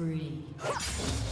Spree.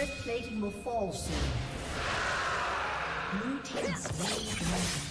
Turret plating will fall soon. Blue team slain dragon.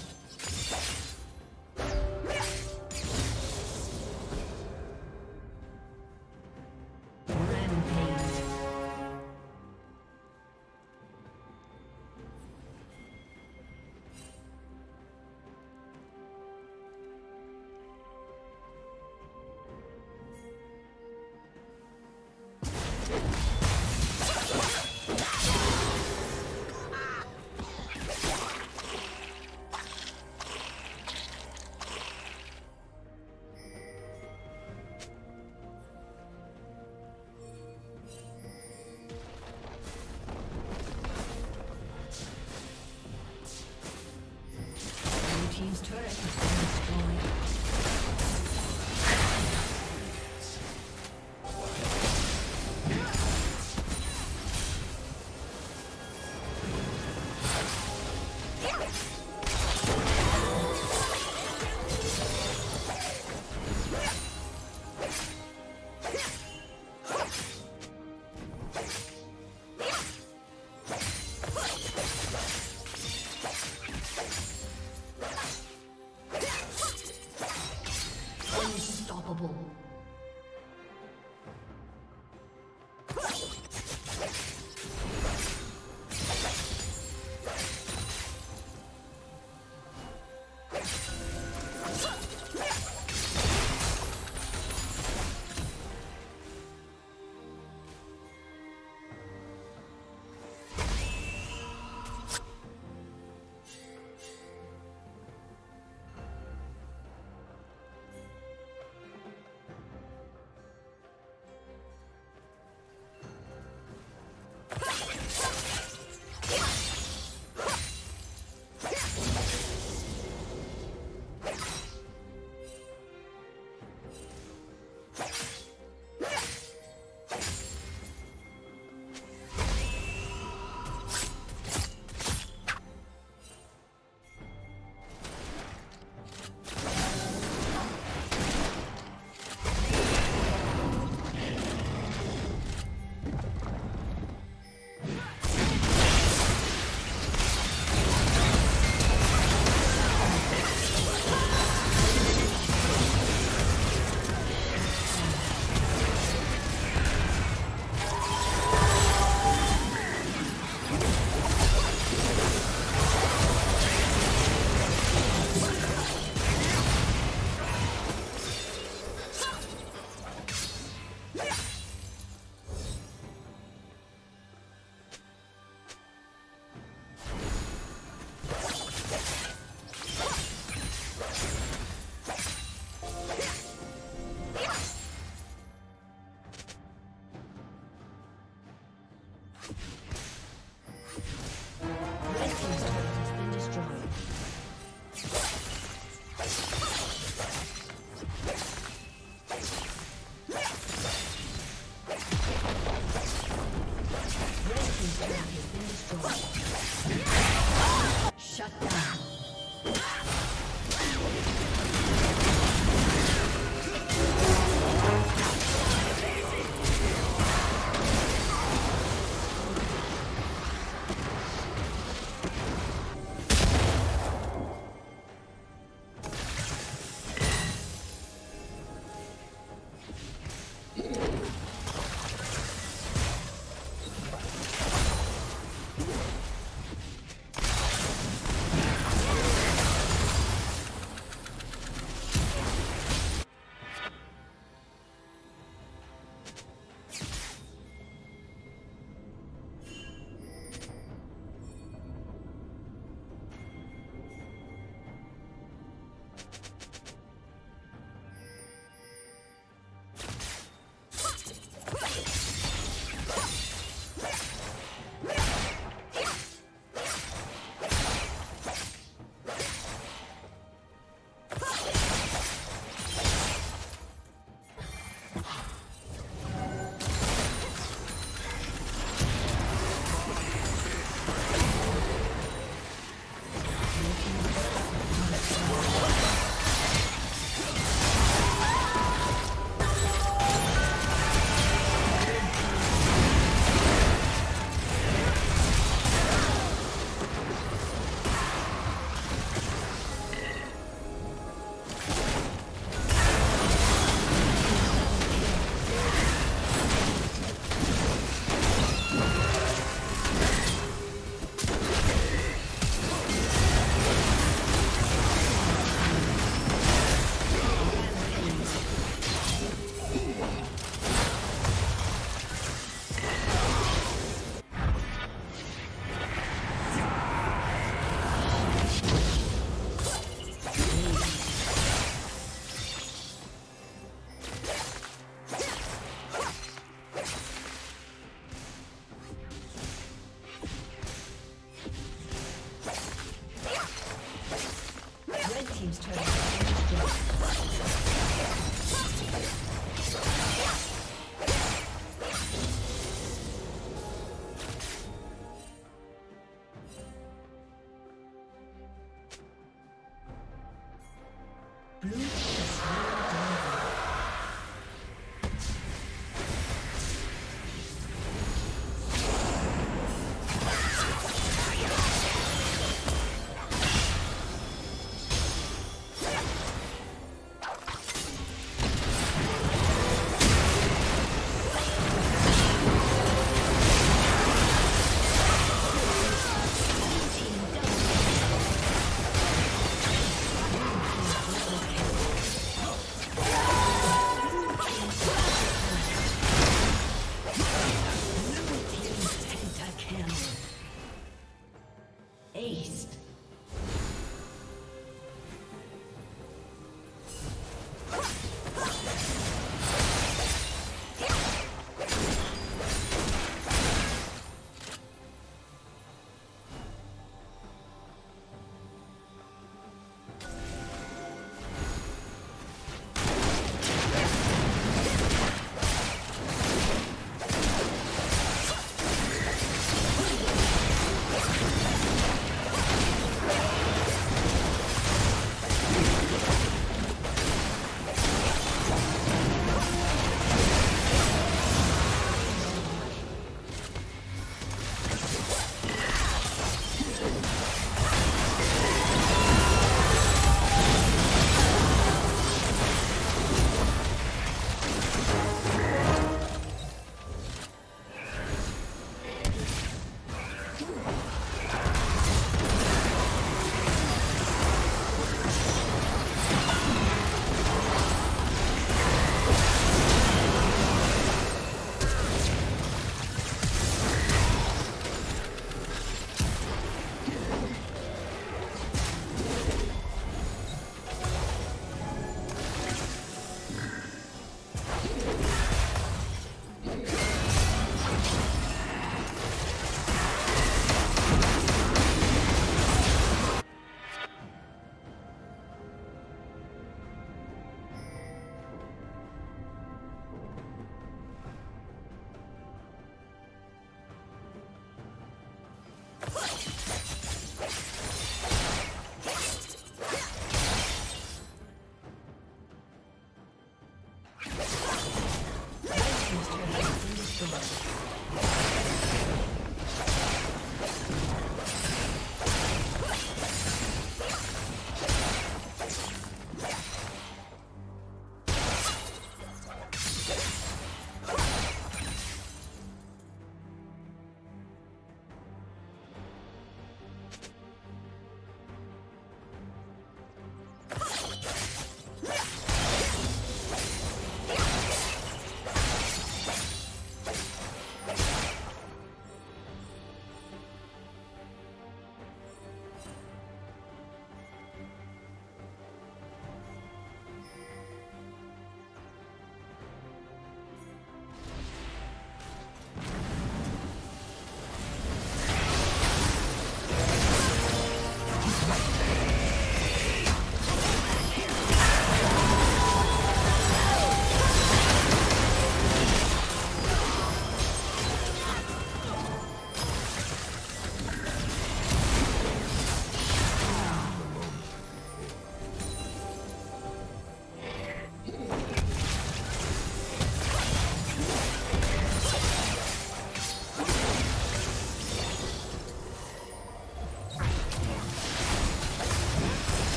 Yeah.